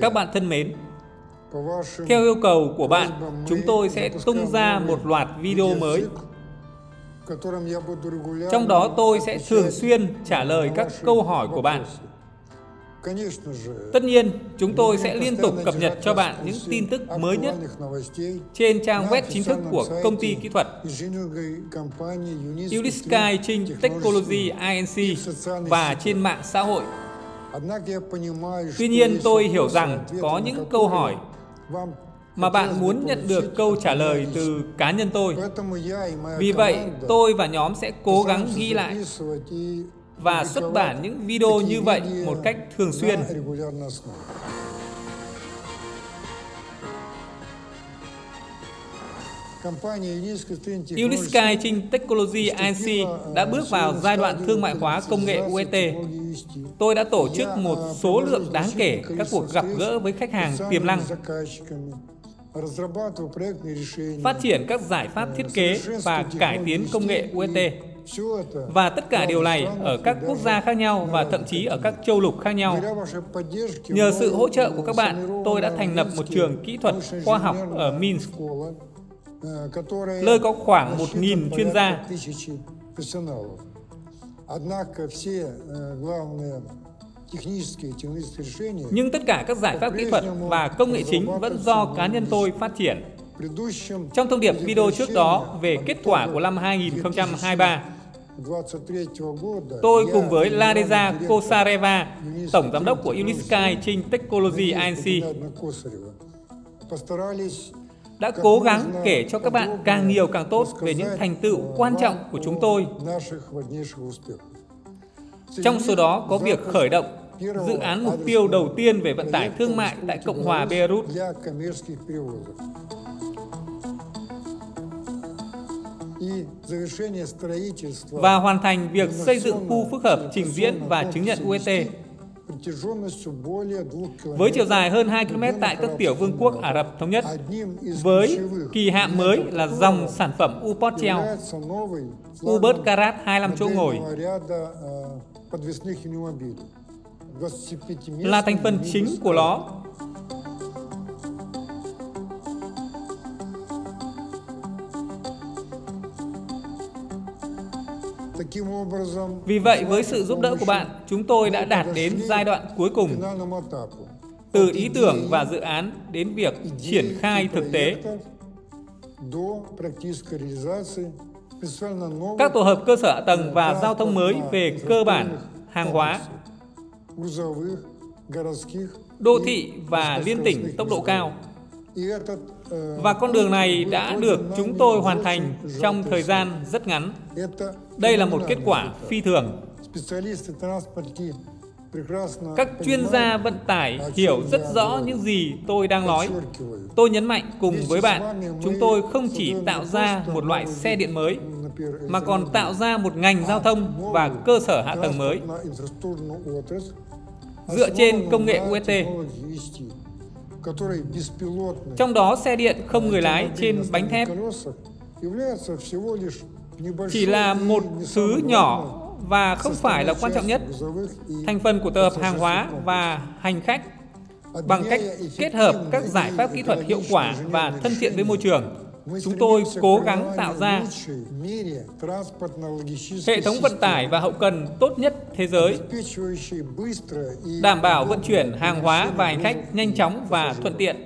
Các bạn thân mến, theo yêu cầu của bạn, chúng tôi sẽ tung ra một loạt video mới. Trong đó tôi sẽ thường xuyên trả lời các câu hỏi của bạn. Tất nhiên, chúng tôi sẽ liên tục cập nhật cho bạn những tin tức mới nhất trên trang web chính thức của công ty kỹ thuật Unisky Trinh Technology Inc. và trên mạng xã hội Tuy nhiên tôi hiểu rằng có những câu hỏi mà bạn muốn nhận được câu trả lời từ cá nhân tôi. Vì vậy, tôi và nhóm sẽ cố gắng ghi lại và xuất bản những video như vậy một cách thường xuyên. Unisky Trinh Technology Inc. đã bước vào giai đoạn thương mại hóa công nghệ UET Tôi đã tổ chức một số lượng đáng kể các cuộc gặp gỡ với khách hàng tiềm năng, phát triển các giải pháp thiết kế và cải tiến công nghệ UET. Và tất cả điều này ở các quốc gia khác nhau và thậm chí ở các châu lục khác nhau. Nhờ sự hỗ trợ của các bạn, tôi đã thành lập một trường kỹ thuật khoa học ở Minsk, nơi có khoảng 1.000 chuyên gia. Nhưng tất cả các giải pháp kỹ thuật và công nghệ chính vẫn do cá nhân tôi phát triển. Trong thông điệp video trước đó về kết quả của năm 2023, tôi cùng với Ladeza Kosareva, Tổng Giám đốc của Unisky Trinh Technology Inc. đã cố gắng kể cho các bạn càng nhiều càng tốt về những thành tựu quan trọng của chúng tôi. Trong số đó có việc khởi động dự án mục tiêu đầu tiên về vận tải thương mại tại Cộng hòa Belarus. Và hoàn thành việc xây dựng khu phức hợp trình diễn và chứng nhận UET với chiều dài hơn 2 km tại các tiểu vương quốc Ả Rập Thống Nhất, với kỳ hạn mới là dòng sản phẩm U-Portel, U-Bird Karat 25 chỗ ngồi, là thành phần chính của nó. Vì vậy, với sự giúp đỡ của bạn, chúng tôi đã đạt đến giai đoạn cuối cùng, từ ý tưởng và dự án đến việc triển khai thực tế. Các tổ hợp cơ sở hạ tầng và giao thông mới về cơ bản, hàng hóa, đô thị và liên tỉnh tốc độ cao. Và con đường này đã được chúng tôi hoàn thành trong thời gian rất ngắn. Đây là một kết quả phi thường. Các chuyên gia vận tải hiểu rất rõ những gì tôi đang nói. Tôi nhấn mạnh cùng với bạn, chúng tôi không chỉ tạo ra một loại xe điện mới, mà còn tạo ra một ngành giao thông và cơ sở hạ tầng mới dựa trên công nghệ UET. Trong đó xe điện không người lái trên bánh thép chỉ là một thứ nhỏ và không phải là quan trọng nhất. Thành phần của tập hợp hàng hóa và hành khách bằng cách kết hợp các giải pháp kỹ thuật hiệu quả và thân thiện với môi trường, chúng tôi cố gắng tạo ra hệ thống vận tải và hậu cần tốt nhất thế giới, đảm bảo vận chuyển hàng hóa và hành khách nhanh chóng và thuận tiện.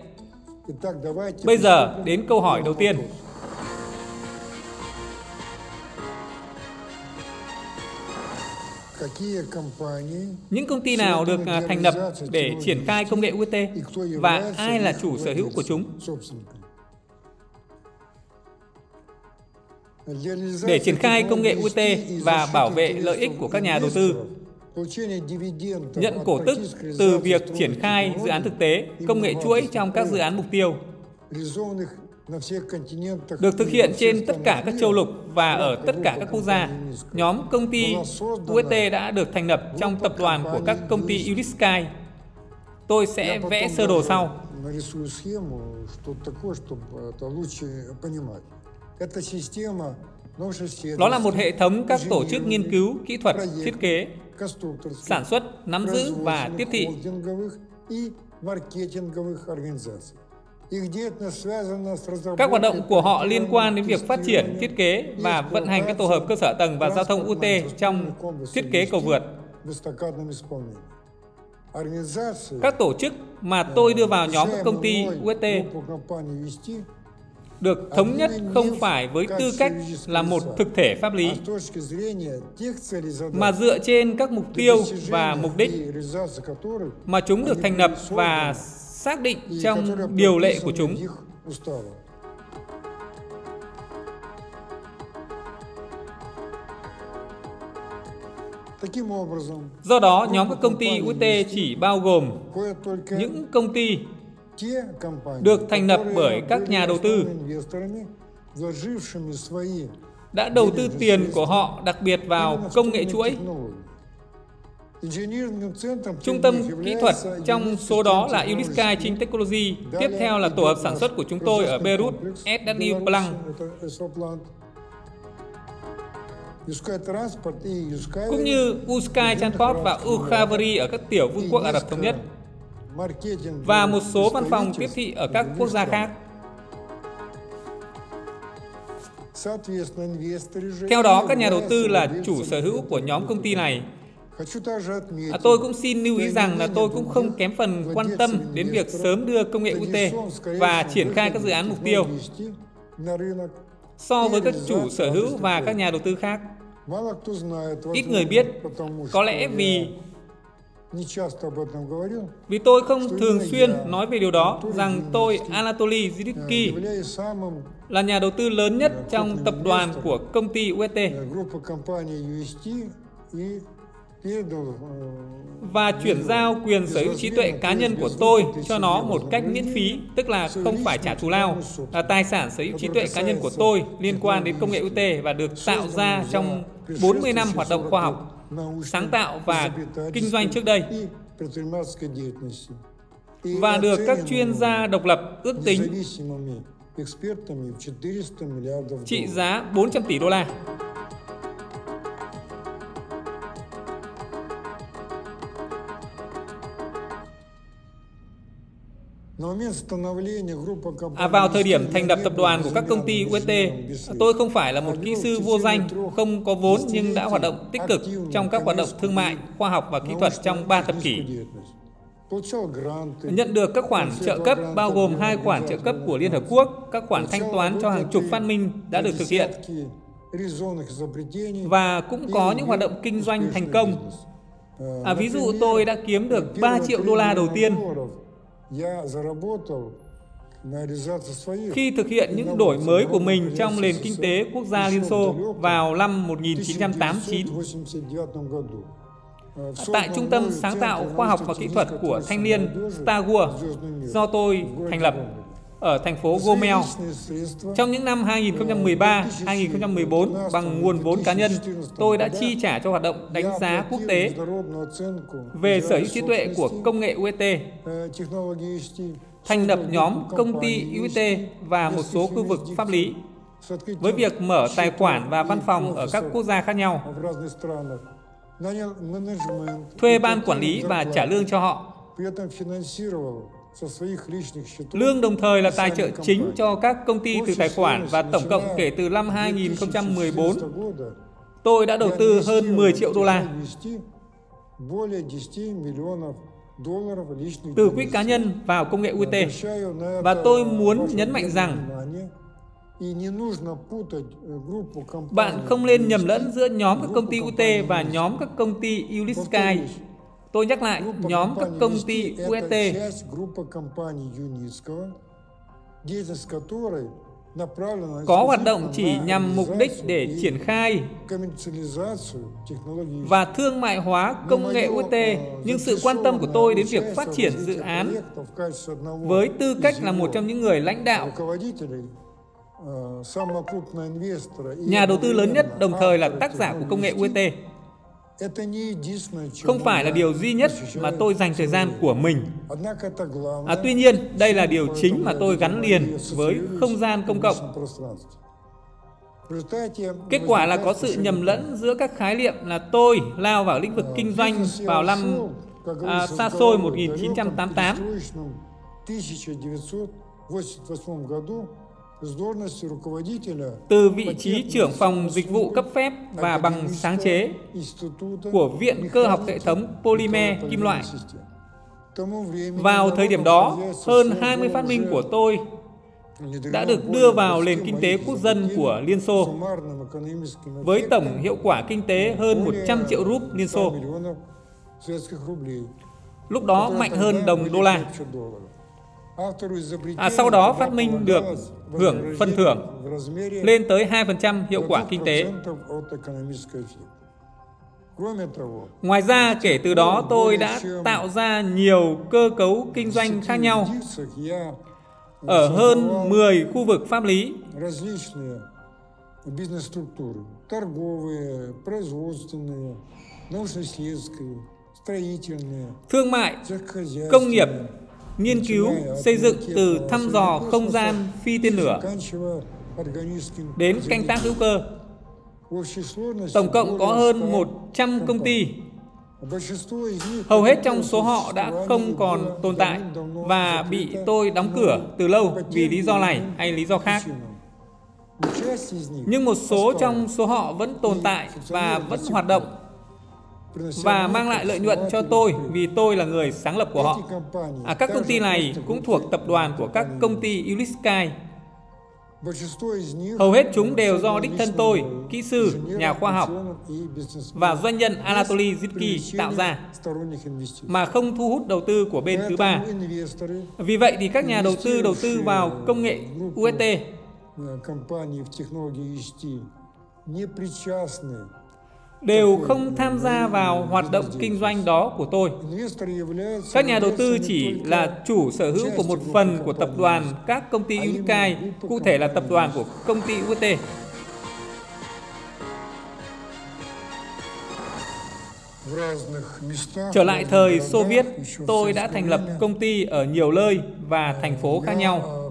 Bây giờ đến câu hỏi đầu tiên. Những công ty nào được thành lập để triển khai công nghệ UT và ai là chủ sở hữu của chúng? Để triển khai công nghệ UT và bảo vệ lợi ích của các nhà đầu tư, nhận cổ tức từ việc triển khai dự án thực tế, công nghệ chuỗi trong các dự án mục tiêu, được thực hiện trên tất cả các châu lục và ở tất cả các quốc gia. Nhóm công ty UST đã được thành lập trong tập đoàn của các công ty Unisky. Tôi sẽ vẽ sơ đồ sau. Đó là một hệ thống các tổ chức nghiên cứu, kỹ thuật, thiết kế, sản xuất, nắm giữ và tiếp thị. Các hoạt động của họ liên quan đến việc phát triển, thiết kế và vận hành các tổ hợp cơ sở tầng và giao thông UT trong thiết kế cầu vượt. Các tổ chức mà tôi đưa vào nhóm công ty UT được thống nhất không phải với tư cách là một thực thể pháp lý, mà dựa trên các mục tiêu và mục đích mà chúng được thành lập và xác định trong điều lệ của chúng. Do đó, nhóm các công ty UT chỉ bao gồm những công ty được thành lập bởi các nhà đầu tư đã đầu tư tiền của họ đặc biệt vào công nghệ chuỗi. Trung tâm kỹ thuật trong số đó là Unisky Chin Technology, tiếp theo là tổ hợp sản xuất của chúng tôi ở Beirut, SW Blanc. Cũng như Uskai Transport và Ukhavari ở các tiểu vương quốc Ả Rập Thống Nhất và một số văn phòng tiếp thị ở các quốc gia khác. Theo đó, các nhà đầu tư là chủ sở hữu của nhóm công ty này. À, tôi cũng xin lưu ý rằng là tôi cũng không kém phần quan tâm đến việc sớm đưa công nghệ UT và triển khai các dự án mục tiêu so với các chủ sở hữu và các nhà đầu tư khác. Ít người biết, có lẽ vì vì tôi không thường xuyên nói về điều đó rằng tôi Anatoly Ziditsky là nhà đầu tư lớn nhất trong tập đoàn của công ty UST và chuyển giao quyền sở hữu trí tuệ cá nhân của tôi cho nó một cách miễn phí, tức là không phải trả thù lao, là tài sản sở hữu trí tuệ cá nhân của tôi liên quan đến công nghệ UT và được tạo ra trong 40 năm hoạt động khoa học, sáng tạo và kinh doanh trước đây và được các chuyên gia độc lập ước tính trị giá 400 tỷ đô la. À, vào thời điểm thành lập tập đoàn của các công ty UST, tôi không phải là một kỹ sư vô danh, không có vốn nhưng đã hoạt động tích cực trong các hoạt động thương mại, khoa học và kỹ thuật trong 3 thập kỷ. Nhận được các khoản trợ cấp bao gồm hai khoản trợ cấp của Liên Hợp Quốc, các khoản thanh toán cho hàng chục phát minh đã được thực hiện và cũng có những hoạt động kinh doanh thành công. À, ví dụ tôi đã kiếm được 3 triệu đô la đầu tiên khi thực hiện những đổi mới của mình trong nền kinh tế quốc gia Liên Xô vào năm 1989 tại Trung tâm Sáng tạo Khoa học và Kỹ thuật của thanh niên Starwood do tôi thành lập ở thành phố Gomel. Trong những năm 2013-2014 bằng nguồn vốn cá nhân, tôi đã chi trả cho hoạt động đánh giá quốc tế về sở hữu trí tuệ của công nghệ UET, thành lập nhóm công ty UET và một số khu vực pháp lý với việc mở tài khoản và văn phòng ở các quốc gia khác nhau, thuê ban quản lý và trả lương cho họ. Lương đồng thời là tài trợ chính cho các công ty từ tài khoản và tổng cộng kể từ năm 2014, tôi đã đầu tư hơn 10 triệu đô la từ quỹ cá nhân vào công nghệ UT. Và tôi muốn nhấn mạnh rằng bạn không nên nhầm lẫn giữa nhóm các công ty UT và nhóm các công ty Ulisky. Tôi nhắc lại, nhóm các công ty UST có hoạt động chỉ nhằm mục đích để triển khai và thương mại hóa công nghệ UT, nhưng sự quan tâm của tôi đến việc phát triển dự án với tư cách là một trong những người lãnh đạo. nhà đầu tư lớn nhất đồng thời là tác giả của công nghệ UT không phải là điều duy nhất mà tôi dành thời gian của mình. À, tuy nhiên, đây là điều chính mà tôi gắn liền với không gian công cộng. Kết quả là có sự nhầm lẫn giữa các khái niệm là tôi lao vào lĩnh vực kinh doanh vào năm à, xa xôi 1988. Từ vị trí trưởng phòng dịch vụ cấp phép và bằng sáng chế của Viện Cơ học Hệ thống Polymer Kim loại. Vào thời điểm đó, hơn 20 phát minh của tôi đã được đưa vào nền kinh tế quốc dân của Liên Xô với tổng hiệu quả kinh tế hơn 100 triệu rúp Liên Xô. Lúc đó mạnh hơn đồng đô la. À, sau đó phát minh được hưởng phân thưởng lên tới 2% hiệu quả kinh tế. Ngoài ra, kể từ đó tôi đã tạo ra nhiều cơ cấu kinh doanh khác nhau ở hơn 10 khu vực pháp lý. Thương mại, công nghiệp, nghiên cứu, xây dựng từ thăm dò không gian phi tên lửa đến canh tác hữu cơ. Tổng cộng có hơn 100 công ty Hầu hết trong số họ đã không còn tồn tại và bị tôi đóng cửa từ lâu vì lý do này hay lý do khác. Nhưng một số trong số họ vẫn tồn tại và vẫn hoạt động và mang lại lợi nhuận cho tôi vì tôi là người sáng lập của họ. À, các công ty này cũng thuộc tập đoàn của các công ty Ulisky Hầu hết chúng đều do đích thân tôi, kỹ sư, nhà khoa học và doanh nhân Anatoly Zitki tạo ra, mà không thu hút đầu tư của bên thứ ba. Vì vậy thì các nhà đầu tư đầu tư vào công nghệ UST đều không tham gia vào hoạt động kinh doanh đó của tôi. Các nhà đầu tư chỉ là chủ sở hữu của một phần của tập đoàn các công ty Unicai, cụ thể là tập đoàn của công ty UT. Trở lại thời Xô Viết, tôi đã thành lập công ty ở nhiều nơi và thành phố khác nhau.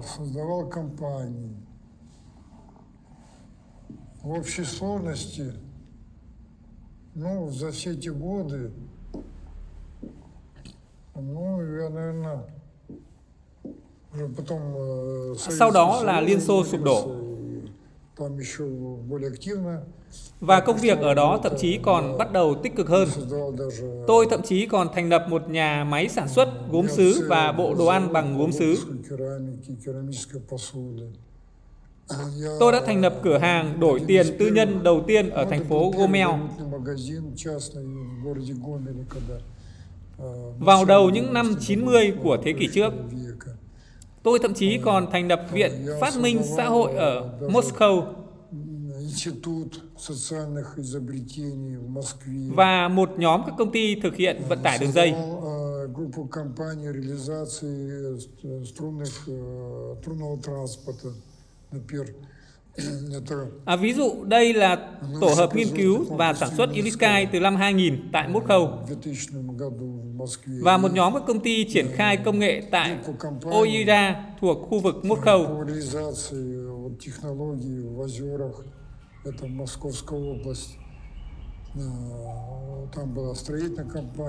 В общей сложности Ну, за все эти годы, ну, я, наверное, потом... Э, Sau đó là Liên Xô sụp đổ. Và công việc ở đó thậm chí còn bắt đầu tích cực hơn. Tôi thậm chí còn thành lập một nhà máy sản xuất gốm sứ và bộ đồ ăn bằng gốm sứ. Tôi đã thành lập cửa hàng đổi tiền tư nhân đầu tiên ở thành phố Gomel. Vào đầu những năm 90 của thế kỷ trước, tôi thậm chí còn thành lập Viện Phát minh Xã hội ở Moscow và một nhóm các công ty thực hiện vận tải đường dây. À, ví dụ đây là tổ hợp nghiên cứu và sản xuất Unisky từ năm 2000 tại Moscow. Và một nhóm các công ty triển khai công nghệ tại Oira thuộc khu vực Moscow.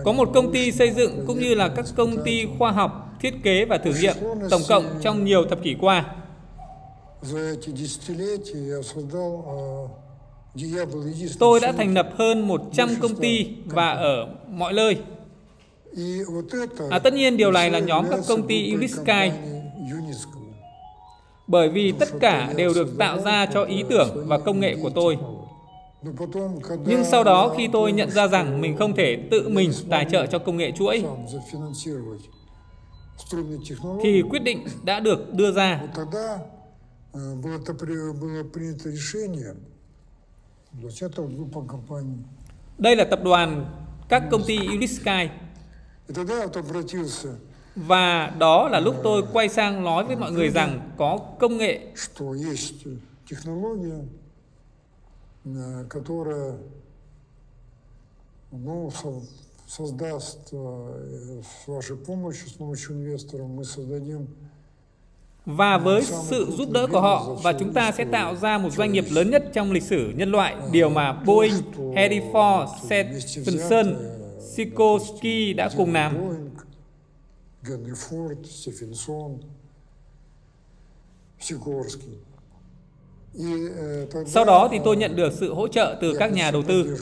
Có một công ty xây dựng cũng như là các công ty khoa học, thiết kế và thử nghiệm tổng cộng trong nhiều thập kỷ qua. Tôi đã thành lập hơn 100 công ty và ở mọi nơi. À, tất nhiên điều này là nhóm các công ty Unisky bởi vì tất cả đều được tạo ra cho ý tưởng và công nghệ của tôi. Nhưng sau đó khi tôi nhận ra rằng mình không thể tự mình tài trợ cho công nghệ chuỗi, thì quyết định đã được đưa ra было, было принято решение этого группа компаний. Đây là tập đoàn các công ty Unisky. Và đó là lúc tôi quay sang nói với mọi người rằng có công nghệ которая ну, создаст с вашей помощью, с помощью инвесторов мы создадим Và với sự giúp đỡ của họ và chúng ta sẽ tạo ra một doanh nghiệp lớn nhất trong lịch sử nhân loại, điều mà Boeing, Henry Ford, Stephenson, Sikorsky đã cùng làm. Sau đó thì tôi nhận được sự hỗ trợ từ các nhà đầu tư.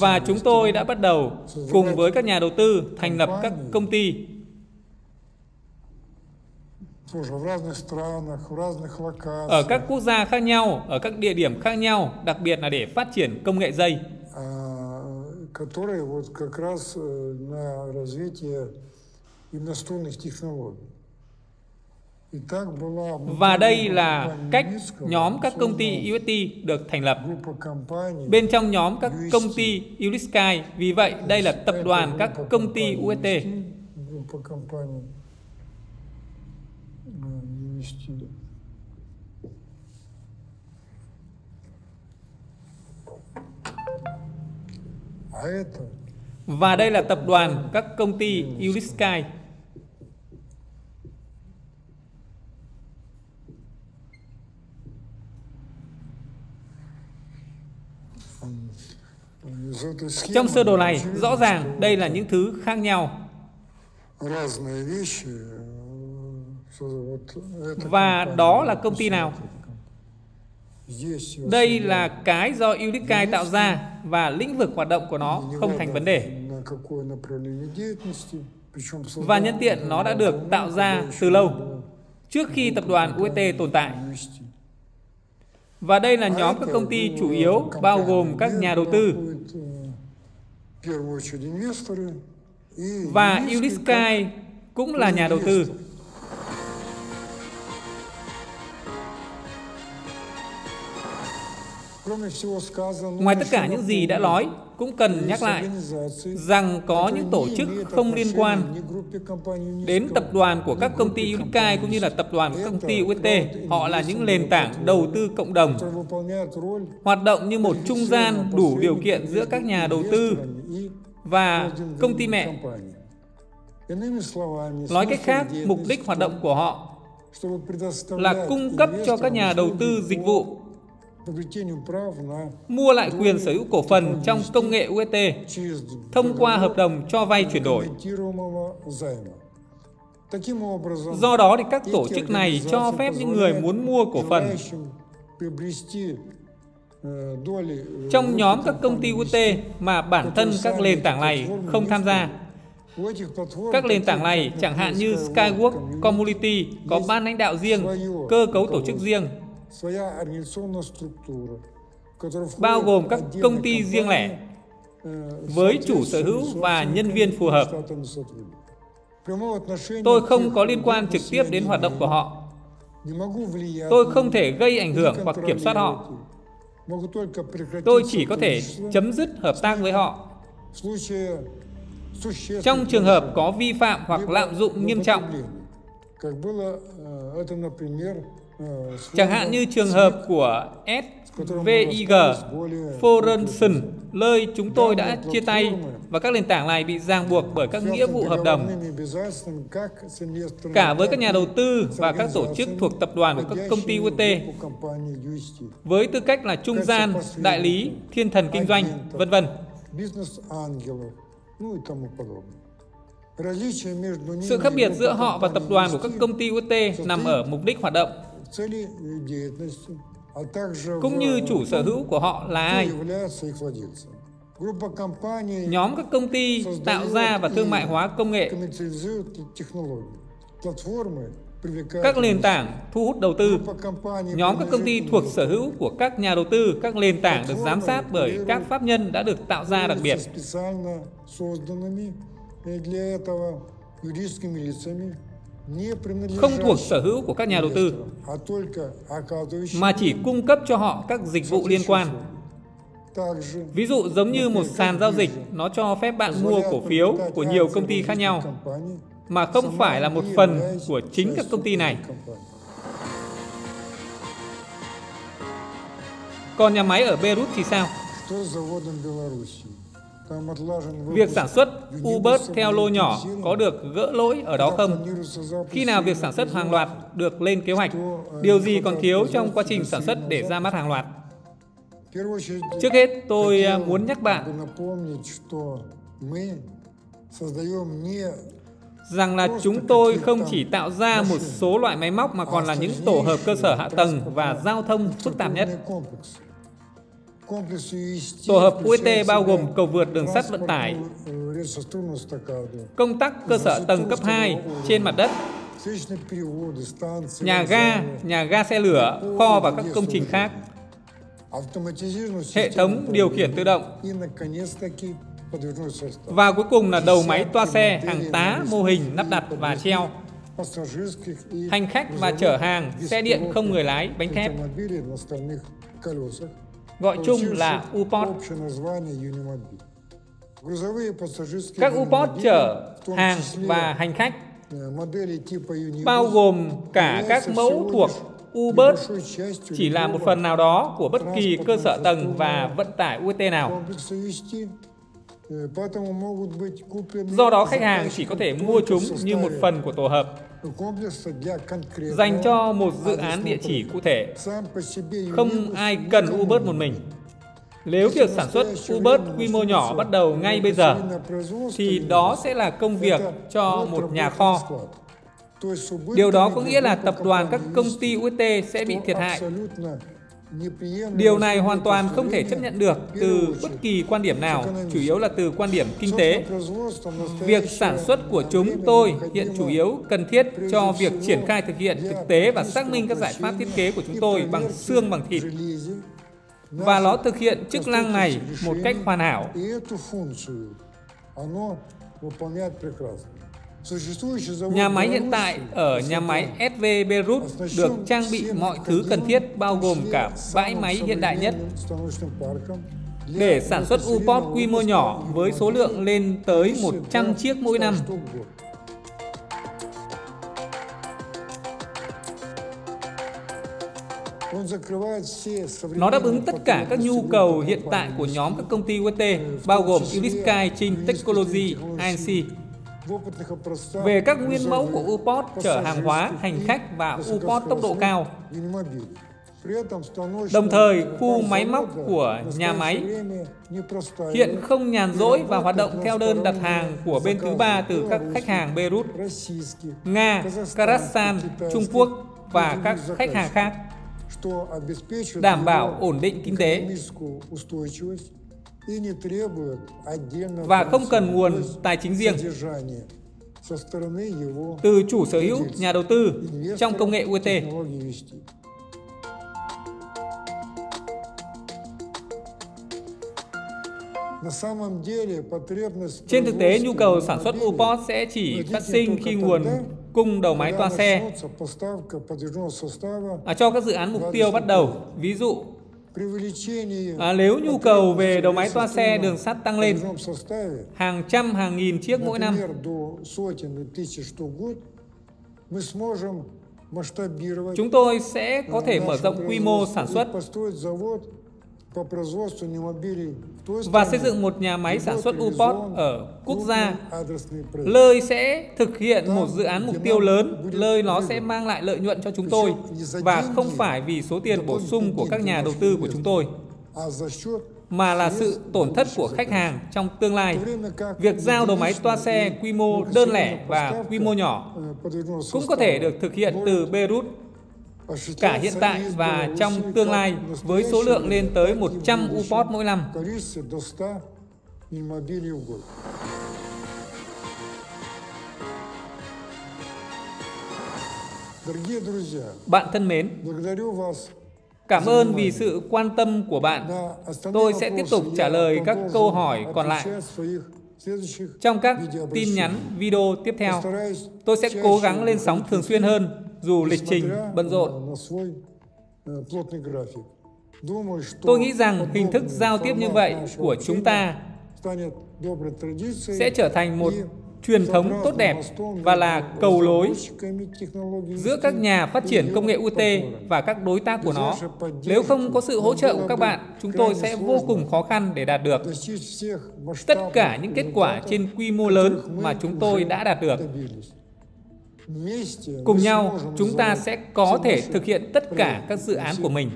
Và chúng tôi đã bắt đầu cùng với các nhà đầu tư thành lập các công ty. Ở các quốc gia khác nhau, ở các địa điểm khác nhau, đặc biệt là để phát triển công nghệ dây. Và đây là cách nhóm các công ty UST được thành lập. Bên trong nhóm các công ty Ulisky, vì vậy đây là tập đoàn các công ty UST. Và đây là tập đoàn các công ty Ulisky. Trong sơ đồ này, rõ ràng đây là những thứ khác nhau. Và đó là công ty nào? Đây là cái do Unicai tạo ra và lĩnh vực hoạt động của nó không thành vấn đề. Và nhân tiện nó đã được tạo ra từ lâu, trước khi tập đoàn UET tồn tại. Và đây là nhóm các công ty chủ yếu bao gồm các nhà đầu tư, và Ulisky cũng là nhà đầu tư. Ngoài tất cả những gì đã nói, cũng cần nhắc lại rằng có những tổ chức không liên quan đến tập đoàn của các công ty Unicai cũng như là tập đoàn của các công ty UST. Họ là những nền tảng đầu tư cộng đồng, hoạt động như một trung gian đủ điều kiện giữa các nhà đầu tư và công ty mẹ. Nói cách khác, mục đích hoạt động của họ là cung cấp cho các nhà đầu tư dịch vụ mua lại quyền sở hữu cổ phần trong công nghệ UST thông qua hợp đồng cho vay chuyển đổi. Do đó thì các tổ chức này cho phép những người muốn mua cổ phần. trong nhóm các công ty UT mà bản thân các nền tảng này không tham gia. Các nền tảng này chẳng hạn như Skywork Community có ban lãnh đạo riêng, cơ cấu tổ chức riêng, bao gồm các công ty riêng lẻ với chủ sở hữu và nhân viên phù hợp. Tôi không có liên quan trực tiếp đến hoạt động của họ. Tôi không thể gây ảnh hưởng hoặc kiểm soát họ. Tôi chỉ có thể chấm dứt hợp tác với họ. Trong trường hợp có vi phạm hoặc lạm dụng nghiêm trọng, chẳng hạn như trường hợp của SVIG, Forensen, nơi chúng tôi đã chia tay và các nền tảng này bị ràng buộc bởi các nghĩa vụ hợp đồng cả với các nhà đầu tư và các tổ chức thuộc tập đoàn của các công ty UT với tư cách là trung gian, đại lý, thiên thần kinh doanh, vân vân. Sự khác biệt giữa họ và tập đoàn của các công ty UT nằm ở mục đích hoạt động cũng như chủ sở hữu của họ là ai. Nhóm các công ty tạo ra và thương mại hóa công nghệ, các nền tảng thu hút đầu tư, nhóm các công ty thuộc sở hữu của các nhà đầu tư, các nền tảng được giám sát bởi các pháp nhân đã được tạo ra đặc biệt. Không thuộc sở hữu của các nhà đầu tư, mà chỉ cung cấp cho họ các dịch vụ liên quan. Ví dụ giống như một sàn giao dịch, nó cho phép bạn mua cổ phiếu của nhiều công ty khác nhau, mà không phải là một phần của chính các công ty này. Còn nhà máy ở Beirut thì sao? Việc sản xuất Uber theo lô nhỏ có được gỡ lỗi ở đó không? Khi nào việc sản xuất hàng loạt được lên kế hoạch? Điều gì còn thiếu trong quá trình sản xuất để ra mắt hàng loạt? Trước hết, tôi à, muốn nhắc bạn rằng là chúng tôi không chỉ tạo ra một số loại máy móc mà còn là những tổ hợp cơ sở hạ tầng và giao thông phức tạp nhất. Tổ hợp UET bao gồm cầu vượt đường sắt vận tải, công tắc cơ sở tầng cấp 2 trên mặt đất, nhà ga, nhà ga xe lửa, kho và các công trình khác, hệ thống điều khiển tự động, và cuối cùng là đầu máy toa xe, hàng tá, mô hình, nắp đặt và treo. Hành khách và chở hàng, xe điện không người lái, bánh thép. Gọi chung là U-Pod. Các U-Pod chở hàng và hành khách. bao gồm cả các mẫu thuộc Uber. chỉ là một phần nào đó của bất kỳ cơ sở tầng và vận tải UT nào. Do đó khách hàng chỉ có thể mua chúng như một phần của tổ hợp. Dành cho một dự án địa chỉ cụ thể. Không ai cần Uber một mình. Nếu việc sản xuất Uber quy mô nhỏ bắt đầu ngay bây giờ, thì đó sẽ là công việc cho một nhà kho. Điều đó có nghĩa là tập đoàn các công ty UT sẽ bị thiệt hại Điều này hoàn toàn không thể chấp nhận được từ bất kỳ quan điểm nào, chủ yếu là từ quan điểm kinh tế. Việc sản xuất của chúng tôi hiện chủ yếu cần thiết cho việc triển khai thực hiện thực tế và xác minh các giải pháp thiết kế của chúng tôi bằng xương bằng thịt. Và nó thực hiện chức năng này một cách hoàn hảo. Nhà máy hiện tại ở nhà máy SV Beirut được trang bị mọi thứ cần thiết bao gồm cả bãi máy hiện đại nhất để sản xuất U-Pod quy mô nhỏ với số lượng lên tới 100 chiếc mỗi năm. Nó đáp ứng tất cả các nhu cầu hiện tại của nhóm các công ty UT, bao gồm Unisky, Trinh Technology, INC. Về các nguyên mẫu của UPOD chở hàng hóa, hành khách và UPOD tốc độ cao. Đồng thời, khu máy móc của nhà máy hiện không nhàn rỗi và hoạt động theo đơn đặt hàng của bên thứ ba từ các khách hàng Beirut, Nga, Kazakhstan, Trung Quốc và các khách hàng khác, đảm bảo ổn định kinh tế và không cần nguồn tài chính riêng từ chủ sở hữu, nhà đầu tư trong công nghệ UT. Trên thực tế, nhu cầu sản xuất UPOS sẽ chỉ phát sinh khi nguồn cung đầu máy toa xe à, cho các dự án mục tiêu bắt đầu. Ví dụ, À, nếu nhu cầu về đầu máy toa xe đường sắt tăng lên hàng trăm hàng nghìn chiếc mỗi năm. Chúng tôi sẽ có thể mở rộng quy mô sản xuất và xây dựng một nhà máy sản xuất UPOT ở quốc gia. Lơi sẽ thực hiện một dự án mục tiêu lớn, lơi nó sẽ mang lại lợi nhuận cho chúng tôi và không phải vì số tiền bổ sung của các nhà đầu tư của chúng tôi mà là sự tổn thất của khách hàng trong tương lai. Việc giao đầu máy toa xe quy mô đơn lẻ và quy mô nhỏ cũng có thể được thực hiện từ Beirut cả hiện tại và trong tương lai với số lượng lên tới 100 UPOT mỗi năm. Bạn thân mến, cảm ơn vì sự quan tâm của bạn. Tôi sẽ tiếp tục trả lời các câu hỏi còn lại trong các tin nhắn video tiếp theo. Tôi sẽ cố gắng lên sóng thường xuyên hơn dù lịch trình bận rộn. Tôi nghĩ rằng hình thức giao tiếp như vậy của chúng ta sẽ trở thành một truyền thống tốt đẹp và là cầu lối giữa các nhà phát triển công nghệ UT và các đối tác của nó. Nếu không có sự hỗ trợ của các bạn, chúng tôi sẽ vô cùng khó khăn để đạt được tất cả những kết quả trên quy mô lớn mà chúng tôi đã đạt được. Cùng nhau, chúng ta sẽ có thể thực hiện tất cả các dự án của mình.